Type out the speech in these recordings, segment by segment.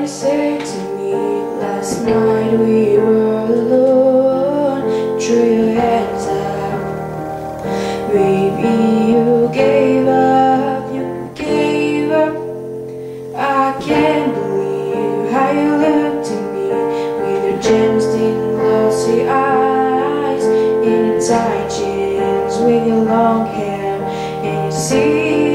you said to me last night we were alone. Threw your hands up, baby. You gave up, you gave up. I can't believe how you looked at me with your James Dean glossy eyes, in your tight jeans with your long hair, and you see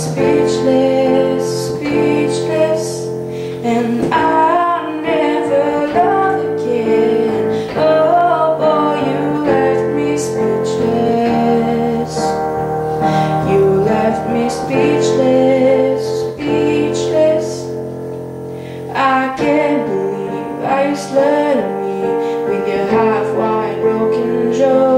speechless, speechless, and I'll never love again. Oh boy, you left me speechless. You left me speechless, speechless. I can't believe how you slaughtered me with your half-wide broken jaw.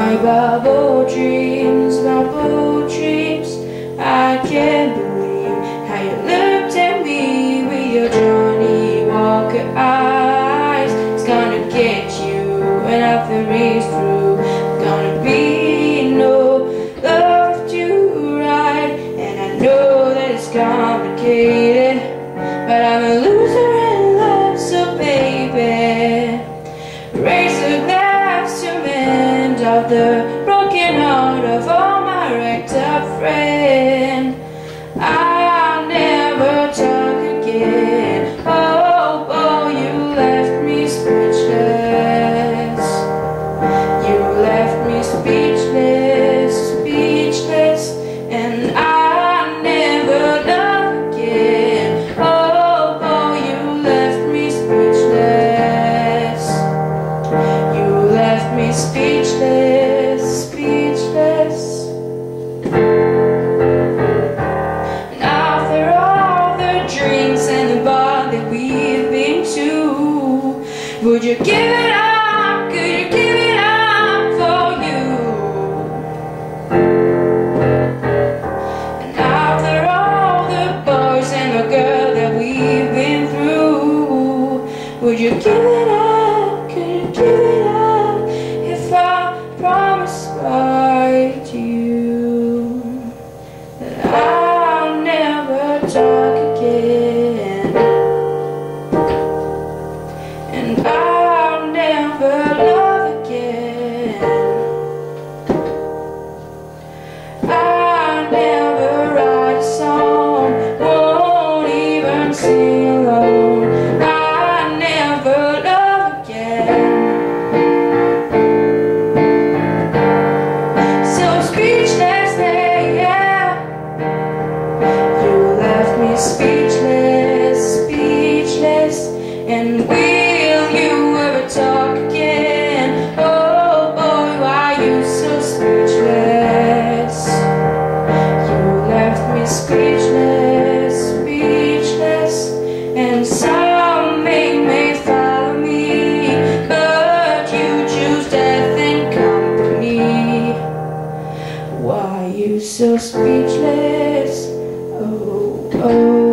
My bubble dreams, bubble dreams. I can't believe how you looked at me with your Johnnie Walker eyes. It's gonna get you when after he's through. Gonna be no love to right, and I know that it's complicated, friend. I'll never talk again. Oh, oh, you left me speechless. You left me speechless, speechless, and I'll never love again. Oh, oh, you left me speechless. You left me speechless, would you give it up? Could you give it up for you? And after all the boys and the girl that we've been through, would you give and I'll never love again. I'll never write a song, won't even sing alone. I'll never love again. So speechless, yeah. You left me speechless, so speechless? Oh, oh.